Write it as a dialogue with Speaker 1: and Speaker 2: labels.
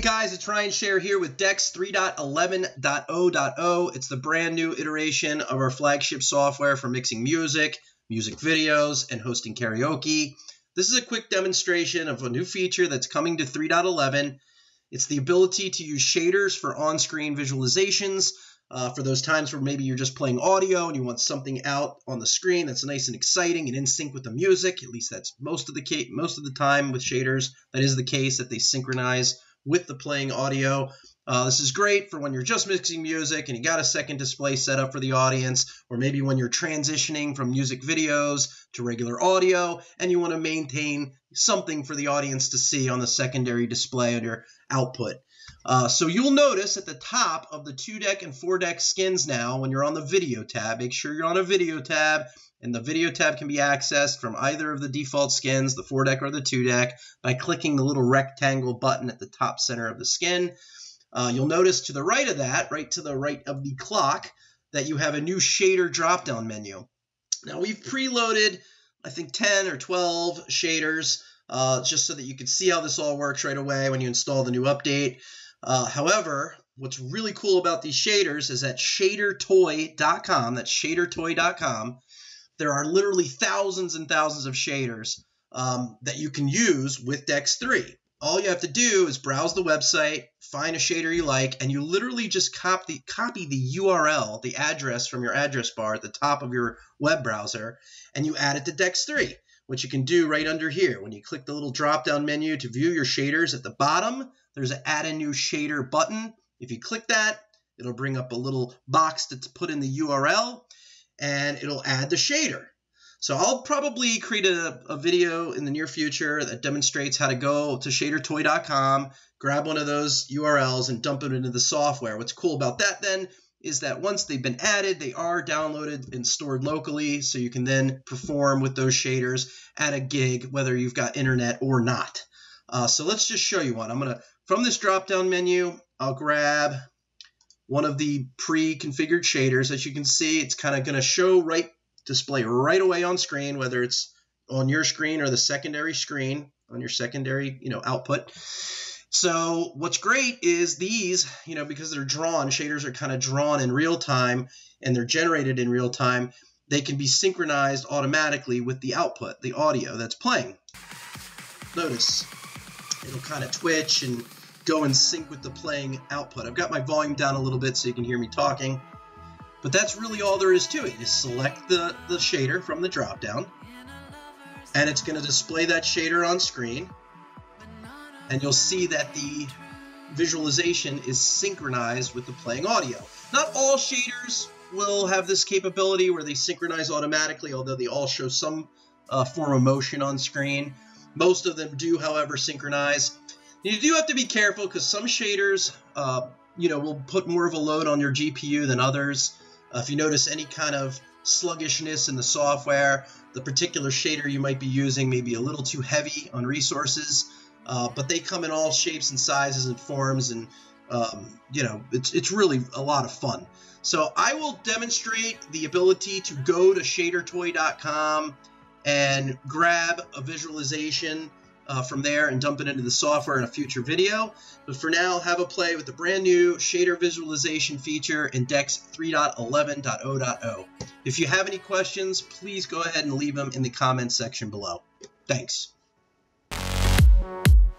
Speaker 1: guys, it's Ryan Share here with Dex 3.11.0.0. It's the brand new iteration of our flagship software for mixing music, music videos, and hosting karaoke. This is a quick demonstration of a new feature that's coming to 3.11. It's the ability to use shaders for on-screen visualizations uh, for those times where maybe you're just playing audio and you want something out on the screen that's nice and exciting and in sync with the music. At least that's most of the most of the time with shaders. That is the case that they synchronize with the playing audio. Uh, this is great for when you're just mixing music and you got a second display set up for the audience, or maybe when you're transitioning from music videos to regular audio and you want to maintain something for the audience to see on the secondary display on your output. Uh, so you'll notice at the top of the two deck and four deck skins now, when you're on the video tab, make sure you're on a video tab and the video tab can be accessed from either of the default skins, the 4 deck or the 2 deck, by clicking the little rectangle button at the top center of the skin. Uh, you'll notice to the right of that, right to the right of the clock, that you have a new shader drop-down menu. Now we've preloaded, I think 10 or 12 shaders, uh, just so that you can see how this all works right away when you install the new update. Uh, however, what's really cool about these shaders is that shadertoy.com, that's shadertoy.com, there are literally thousands and thousands of shaders um, that you can use with Dex 3. All you have to do is browse the website, find a shader you like, and you literally just copy, copy the URL, the address from your address bar at the top of your web browser, and you add it to Dex 3, which you can do right under here. When you click the little drop down menu to view your shaders at the bottom, there's an Add a New Shader button. If you click that, it'll bring up a little box that's put in the URL, and it'll add the shader. So I'll probably create a, a, video in the near future that demonstrates how to go to shadertoy.com, grab one of those URLs, and dump it into the software. What's cool about that then is that once they've been added, they are downloaded and stored locally, so you can then perform with those shaders at a gig, whether you've got internet or not. Uh, so let's just show you one. I'm gonna, from this drop-down menu, I'll grab one of the pre-configured shaders. As you can see, it's kind of going to show right display right away on screen, whether it's on your screen or the secondary screen on your secondary, you know, output. So what's great is these, you know, because they're drawn, shaders are kind of drawn in real time and they're generated in real time, they can be synchronized automatically with the output, the audio that's playing. Notice it'll kind of twitch and go in sync with the playing output. I've got my volume down a little bit so you can hear me talking. But that's really all there is to it. You select the, the shader from the dropdown, and it's going to display that shader on screen. And you'll see that the visualization is synchronized with the playing audio. Not all shaders will have this capability where they synchronize automatically, although they all show some uh, form of motion on screen. Most of them do, however, synchronize. You do have to be careful because some shaders, uh, you know, will put more of a load on your GPU than others. Uh, if you notice any kind of sluggishness in the software, the particular shader you might be using may be a little too heavy on resources. Uh, but they come in all shapes and sizes and forms, and um, you know, it's it's really a lot of fun. So I will demonstrate the ability to go to shadertoy.com and grab a visualization uh, from there and dump it into the software in a future video. But for now, have a play with the brand new shader visualization feature in DEX 3.11.0.0. If you have any questions, please go ahead and leave them in the comments section below. Thanks. Bye.